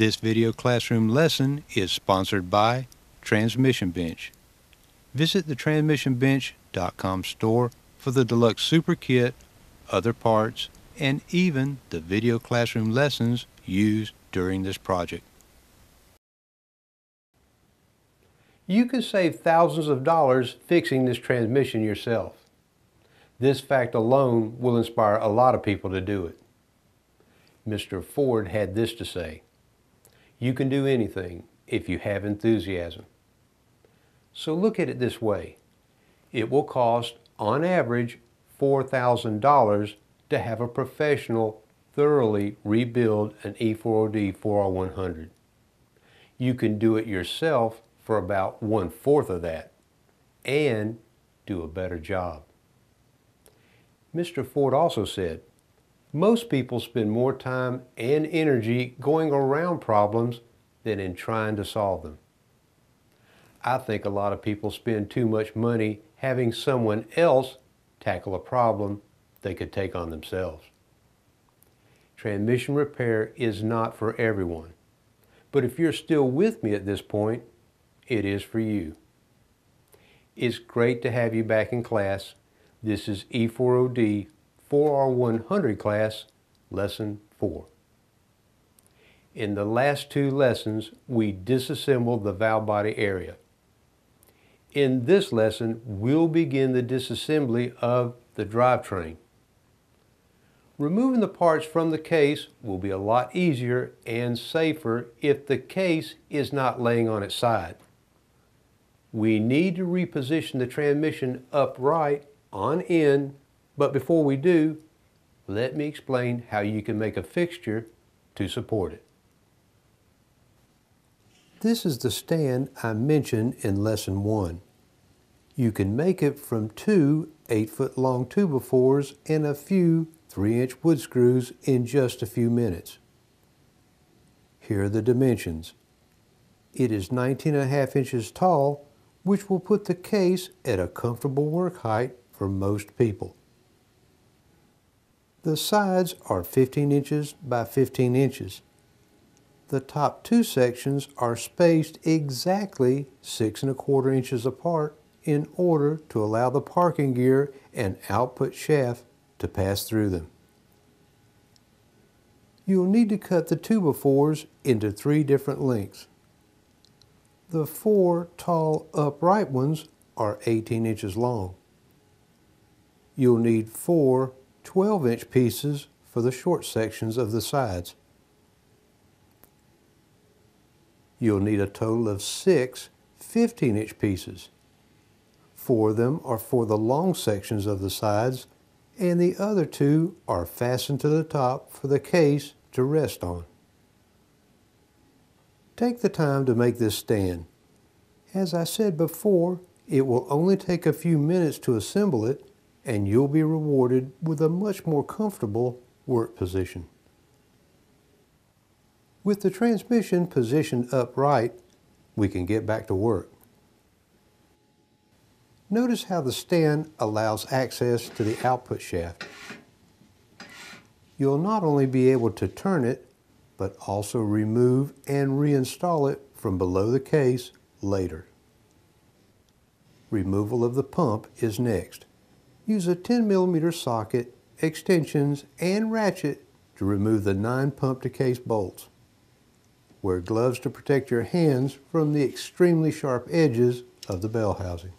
This video classroom lesson is sponsored by Transmission Bench. Visit the transmissionbench.com store for the deluxe super kit, other parts, and even the video classroom lessons used during this project. You can save thousands of dollars fixing this transmission yourself. This fact alone will inspire a lot of people to do it. Mr. Ford had this to say, You can do anything if you have enthusiasm. So look at it this way. It will cost, on average, $4,000 to have a professional thoroughly rebuild an E4OD 4R100. You can do it yourself for about one-fourth of that and do a better job. Mr. Ford also said, most people spend more time and energy going around problems than in trying to solve them. I think a lot of people spend too much money having someone else tackle a problem they could take on themselves. Transmission repair is not for everyone, but if you're still with me at this point, it is for you. It's great to have you back in class. This is E4OD 4R100 class, lesson 4. In the last two lessons, we disassembled the valve body area. In this lesson, we'll begin the disassembly of the drivetrain. Removing the parts from the case will be a lot easier and safer if the case is not laying on its side. We need to reposition the transmission upright on end, but before we do, let me explain how you can make a fixture to support it. This is the stand I mentioned in lesson one. You can make it from two 8-foot long 2x4s and a few 3-inch wood screws in just a few minutes. Here are the dimensions. It is 19 and a half inches tall which will put the case at a comfortable work height for most people. The sides are 15 inches by 15 inches. The top two sections are spaced exactly six and a quarter inches apart in order to allow the parking gear and output shaft to pass through them. You'll need to cut the 2x4s into three different lengths. The four tall upright ones are 18 inches long. You'll need four 12-inch pieces for the short sections of the sides. You'll need a total of six 15-inch pieces. Four of them are for the long sections of the sides, and the other two are fastened to the top for the case to rest on. Take the time to make this stand. As I said before, it will only take a few minutes to assemble it and you'll be rewarded with a much more comfortable work position. With the transmission positioned upright, we can get back to work. Notice how the stand allows access to the output shaft. You'll not only be able to turn it, but also remove and reinstall it from below the case later. Removal of the pump is next. Use a 10 millimeter socket, extensions, and ratchet to remove the 9 pump to case bolts. Wear gloves to protect your hands from the extremely sharp edges of the bell housing.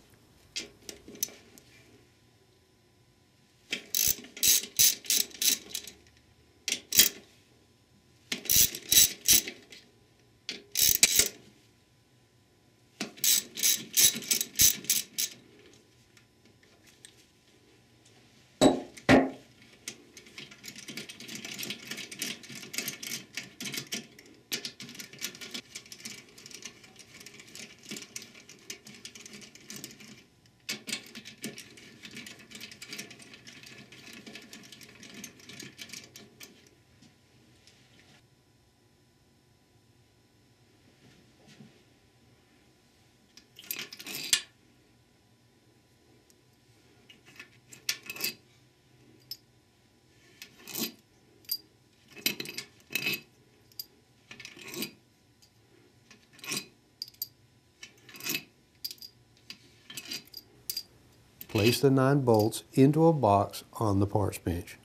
Place the nine bolts into a box on the parts bench.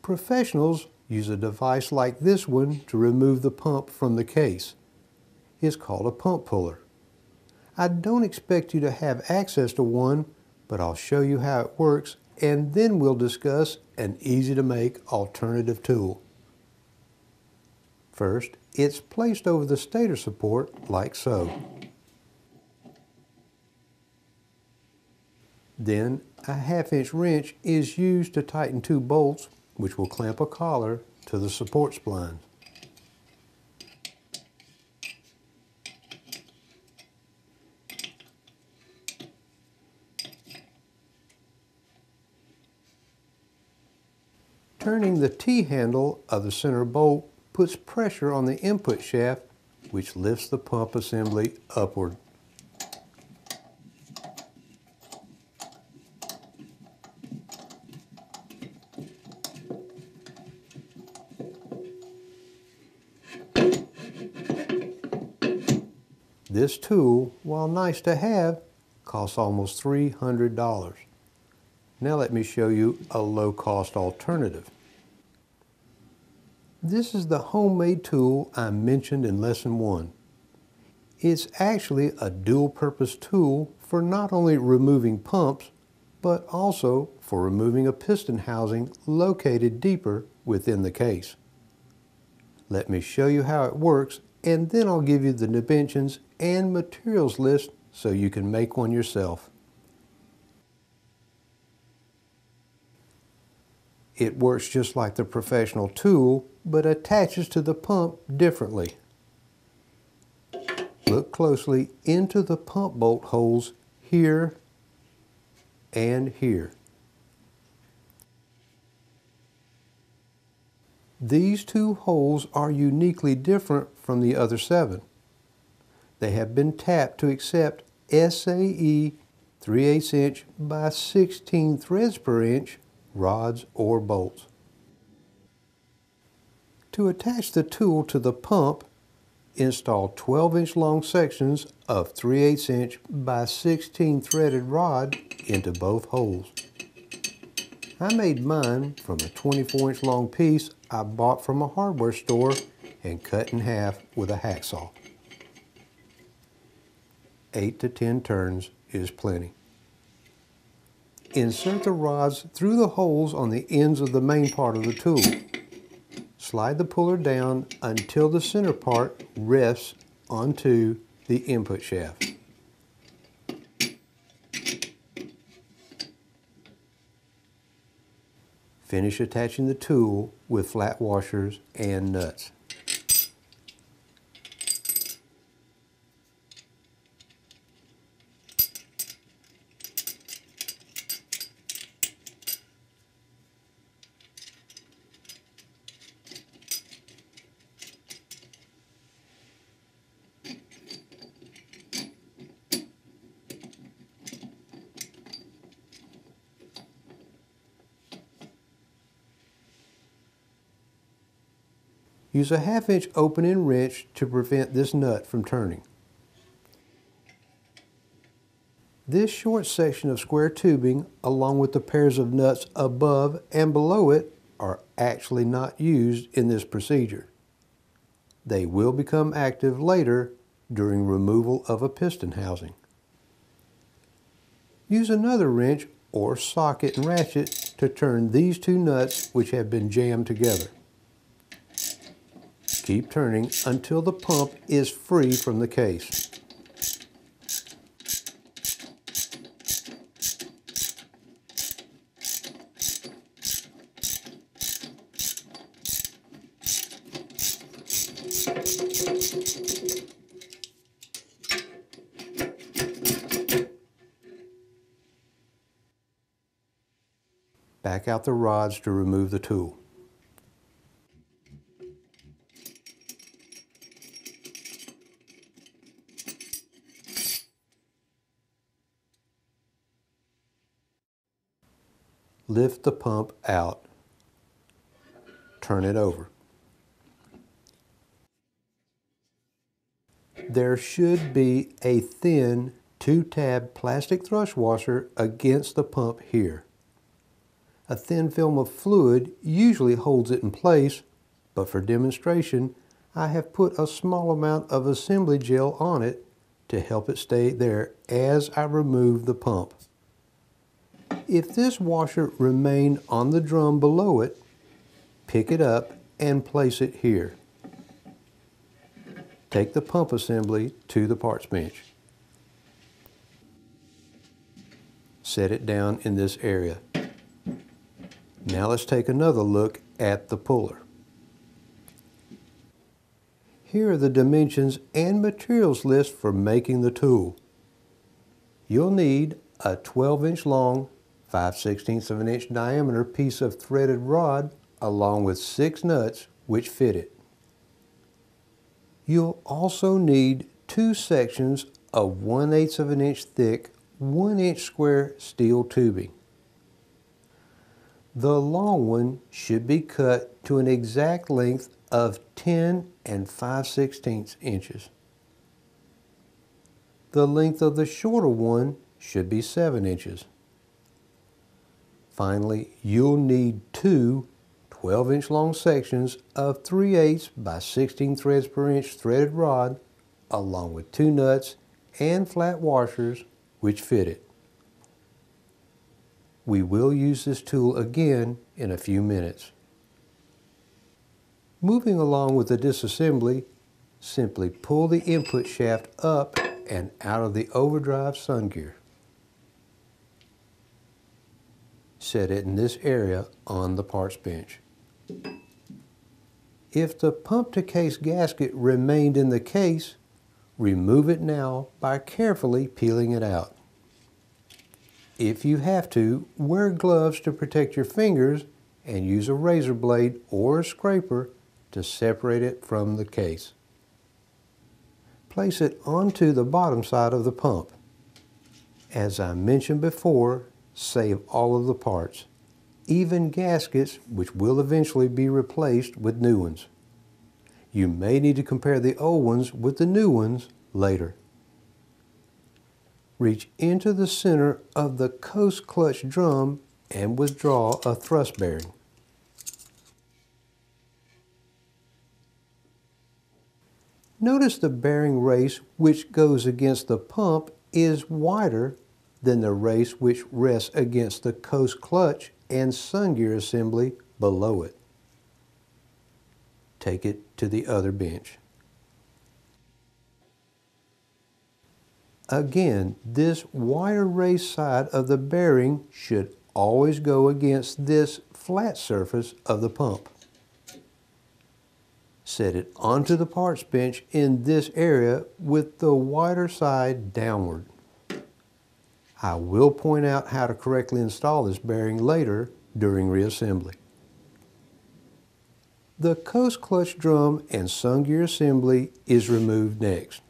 Professionals use a device like this one to remove the pump from the case. It's called a pump puller. I don't expect you to have access to one, but I'll show you how it works and then we'll discuss an easy to make alternative tool. First, it's placed over the stator support like so. Then a half inch wrench is used to tighten two bolts which will clamp a collar to the support splines. Turning the T-handle of the center bolt puts pressure on the input shaft which lifts the pump assembly upward. This tool, while nice to have, costs almost $300. Now let me show you a low-cost alternative. This is the homemade tool I mentioned in Lesson 1. It's actually a dual-purpose tool for not only removing pumps, but also for removing a piston housing located deeper within the case. Let me show you how it works and then I'll give you the dimensions and materials list so you can make one yourself. It works just like the professional tool, but attaches to the pump differently. Look closely into the pump bolt holes here and here. These two holes are uniquely different from the other seven. They have been tapped to accept SAE 3 8 inch by 16 threads per inch rods or bolts. To attach the tool to the pump, install 12 inch long sections of 3 8 inch by 16 threaded rod into both holes. I made mine from a 24 inch long piece I bought from a hardware store and cut in half with a hacksaw. 8 to 10 turns is plenty. Insert the rods through the holes on the ends of the main part of the tool. Slide the puller down until the center part rests onto the input shaft. Finish attaching the tool with flat washers and nuts. Use a half inch opening wrench to prevent this nut from turning. This short section of square tubing along with the pairs of nuts above and below it are actually not used in this procedure. They will become active later during removal of a piston housing. Use another wrench or socket and ratchet to turn these two nuts which have been jammed together. Keep turning until the pump is free from the case. Back out the rods to remove the tool. Lift the pump out. Turn it over. There should be a thin two-tab plastic thrust washer against the pump here. A thin film of fluid usually holds it in place, but for demonstration, I have put a small amount of assembly gel on it to help it stay there as I remove the pump. If this washer remained on the drum below it, pick it up and place it here. Take the pump assembly to the parts bench. Set it down in this area. Now let's take another look at the puller. Here are the dimensions and materials list for making the tool. You'll need a 12 inch long, 5 16ths of an inch diameter piece of threaded rod along with six nuts which fit it. You'll also need two sections of 1 8 of an inch thick, 1 inch square steel tubing. The long one should be cut to an exact length of 10 and 5 16 inches. The length of the shorter one should be 7 inches. Finally, you'll need two 12 inch long sections of 3 8 by 16 threads per inch threaded rod along with two nuts and flat washers which fit it. We will use this tool again in a few minutes. Moving along with the disassembly, simply pull the input shaft up and out of the overdrive sun gear. Set it in this area on the parts bench. If the pump to case gasket remained in the case, remove it now by carefully peeling it out. If you have to, wear gloves to protect your fingers and use a razor blade or a scraper to separate it from the case. Place it onto the bottom side of the pump. As I mentioned before, save all of the parts, even gaskets which will eventually be replaced with new ones. You may need to compare the old ones with the new ones later. Reach into the center of the coast clutch drum and withdraw a thrust bearing. Notice the bearing race which goes against the pump is wider than the race which rests against the coast clutch and sun gear assembly below it. Take it to the other bench. Again, this wider race side of the bearing should always go against this flat surface of the pump set it onto the parts bench in this area with the wider side downward. I will point out how to correctly install this bearing later during reassembly. The coast clutch drum and sun gear assembly is removed next.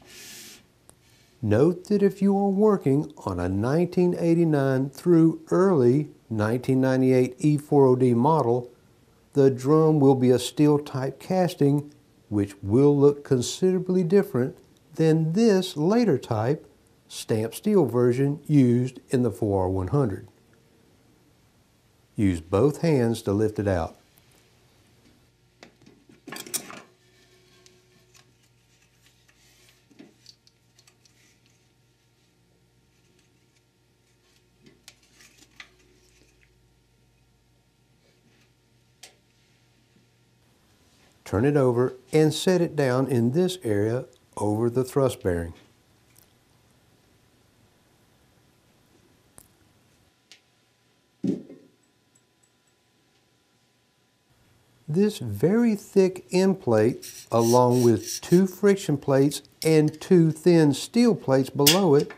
Note that if you are working on a 1989 through early 1998 E4OD model, the drum will be a steel type casting which will look considerably different than this later type stamped steel version used in the 4R100. Use both hands to lift it out. turn it over and set it down in this area over the thrust bearing. This very thick end plate, along with two friction plates and two thin steel plates below it,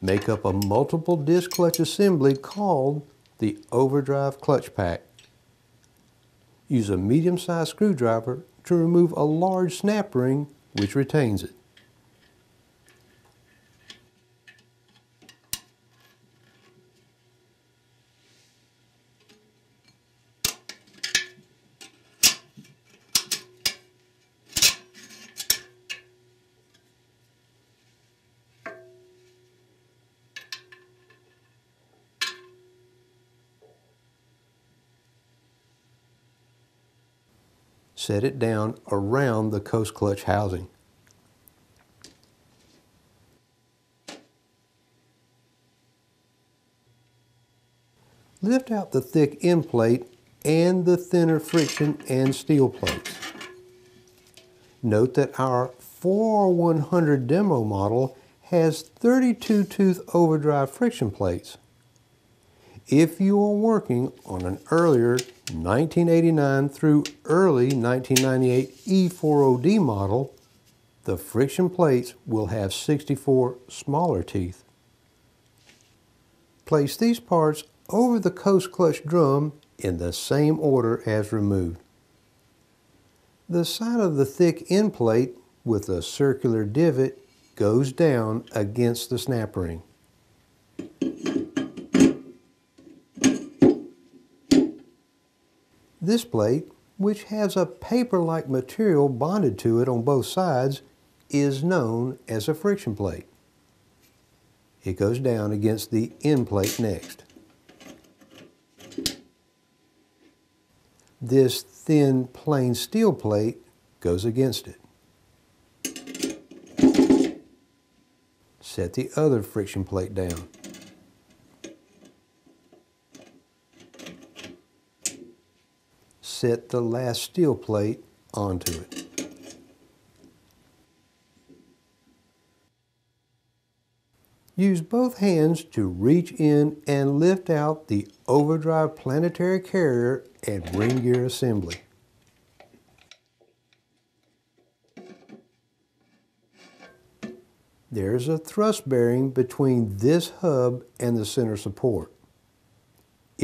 make up a multiple disc clutch assembly called the overdrive clutch pack. Use a medium-sized screwdriver to remove a large snap ring which retains it. Set it down around the coast clutch housing. Lift out the thick end plate and the thinner friction and steel plates. Note that our 4R100 demo model has 32 tooth overdrive friction plates. If you are working on an earlier 1989 through early 1998 E4OD model, the friction plates will have 64 smaller teeth. Place these parts over the coast clutch drum in the same order as removed. The side of the thick end plate with a circular divot goes down against the snap ring. This plate, which has a paper-like material bonded to it on both sides, is known as a friction plate. It goes down against the end plate next. This thin plain steel plate goes against it. Set the other friction plate down. Set the last steel plate onto it. Use both hands to reach in and lift out the overdrive planetary carrier and ring gear assembly. There's a thrust bearing between this hub and the center support.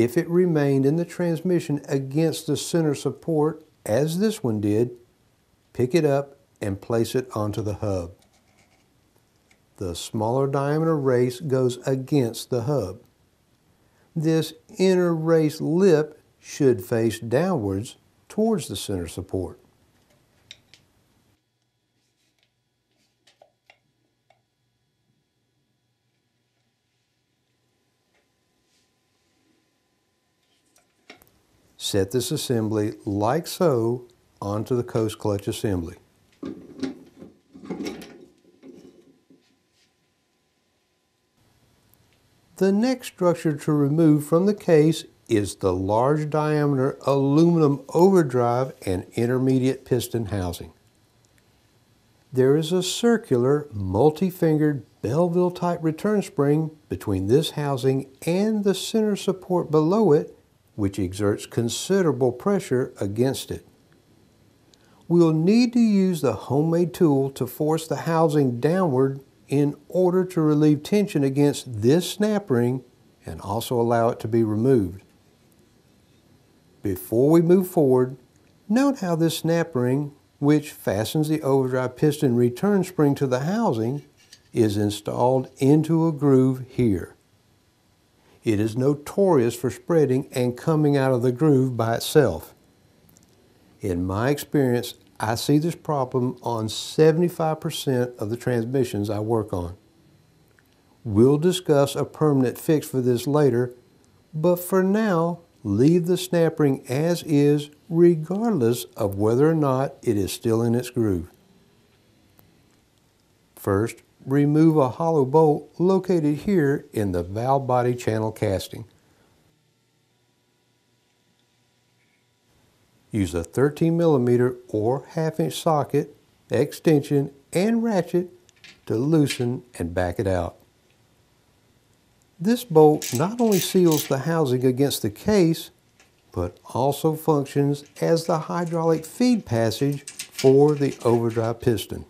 If it remained in the transmission against the center support, as this one did, pick it up and place it onto the hub. The smaller diameter race goes against the hub. This inner race lip should face downwards towards the center support. Set this assembly like so onto the coast clutch assembly. The next structure to remove from the case is the large diameter aluminum overdrive and intermediate piston housing. There is a circular multi-fingered Belleville type return spring between this housing and the center support below it which exerts considerable pressure against it. We'll need to use the homemade tool to force the housing downward in order to relieve tension against this snap ring and also allow it to be removed. Before we move forward, note how this snap ring, which fastens the overdrive piston return spring to the housing, is installed into a groove here. It is notorious for spreading and coming out of the groove by itself. In my experience, I see this problem on 75% of the transmissions I work on. We'll discuss a permanent fix for this later, but for now, leave the snap ring as is regardless of whether or not it is still in its groove. First, remove a hollow bolt located here in the valve body channel casting. Use a 13 millimeter or half inch socket, extension, and ratchet to loosen and back it out. This bolt not only seals the housing against the case, but also functions as the hydraulic feed passage for the overdrive piston.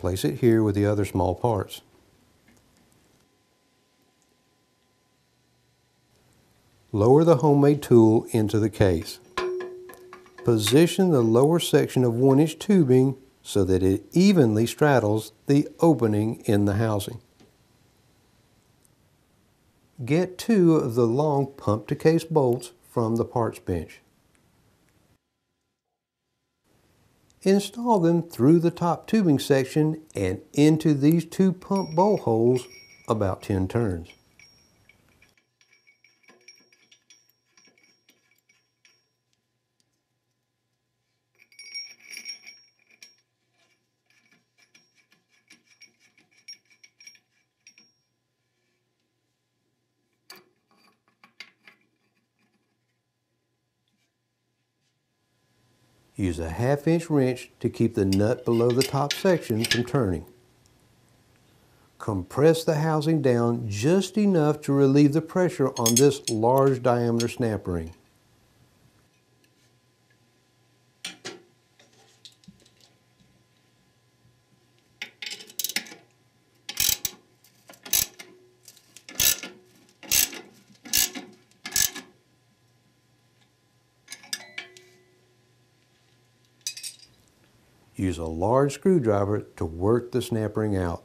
Place it here with the other small parts. Lower the homemade tool into the case. Position the lower section of 1 inch tubing so that it evenly straddles the opening in the housing. Get two of the long pump to case bolts from the parts bench. Install them through the top tubing section and into these two pump bolt holes about 10 turns. Use a half inch wrench to keep the nut below the top section from turning. Compress the housing down just enough to relieve the pressure on this large diameter snap ring. Use a large screwdriver to work the snap ring out.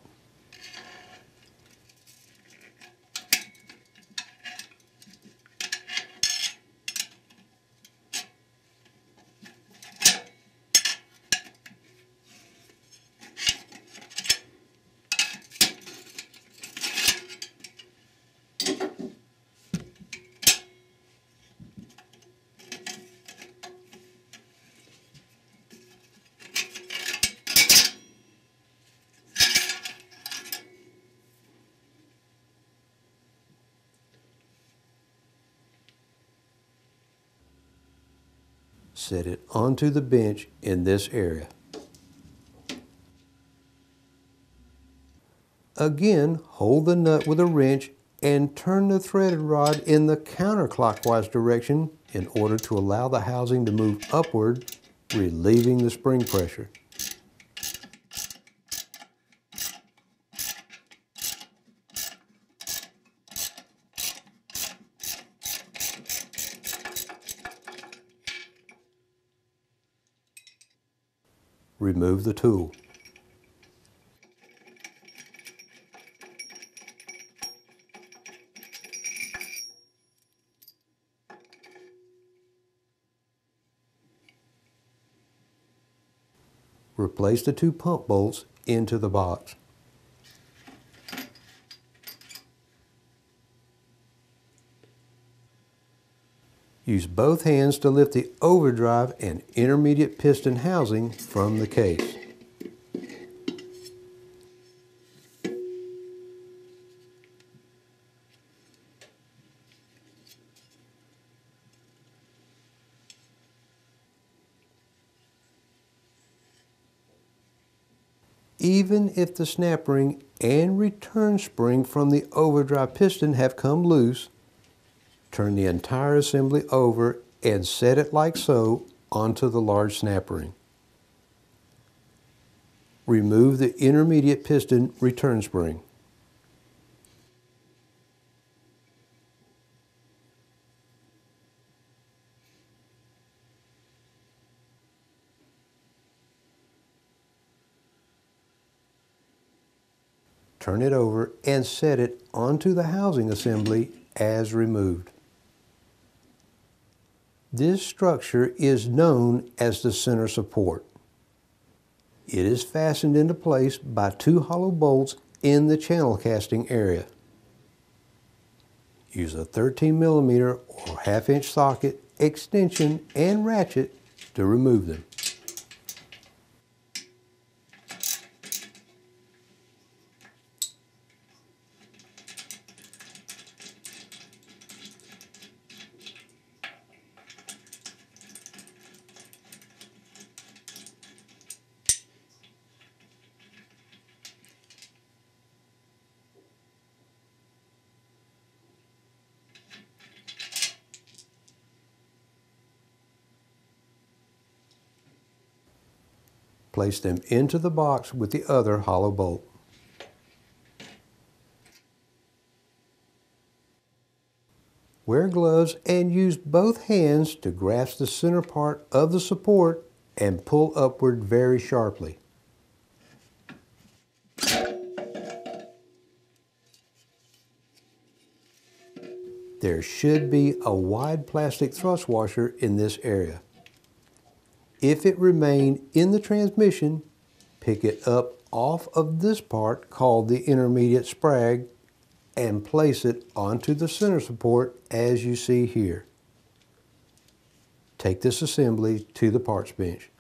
Set it onto the bench in this area. Again, hold the nut with a wrench and turn the threaded rod in the counterclockwise direction in order to allow the housing to move upward, relieving the spring pressure. Remove the tool. Replace the two pump bolts into the box. Use both hands to lift the overdrive and intermediate piston housing from the case. Even if the snap ring and return spring from the overdrive piston have come loose, Turn the entire assembly over and set it like so onto the large snap ring. Remove the intermediate piston return spring. Turn it over and set it onto the housing assembly as removed. This structure is known as the center support. It is fastened into place by two hollow bolts in the channel casting area. Use a 13 millimeter or half inch socket, extension, and ratchet to remove them. Place them into the box with the other hollow bolt. Wear gloves and use both hands to grasp the center part of the support and pull upward very sharply. There should be a wide plastic thrust washer in this area. If it remain in the transmission, pick it up off of this part called the intermediate sprag and place it onto the center support as you see here. Take this assembly to the parts bench.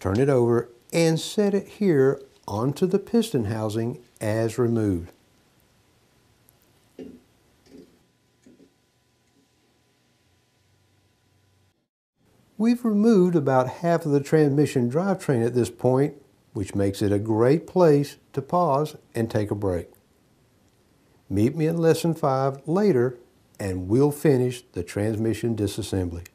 Turn it over and set it here onto the piston housing as removed. We've removed about half of the transmission drivetrain at this point, which makes it a great place to pause and take a break. Meet me in lesson 5 later and we'll finish the transmission disassembly.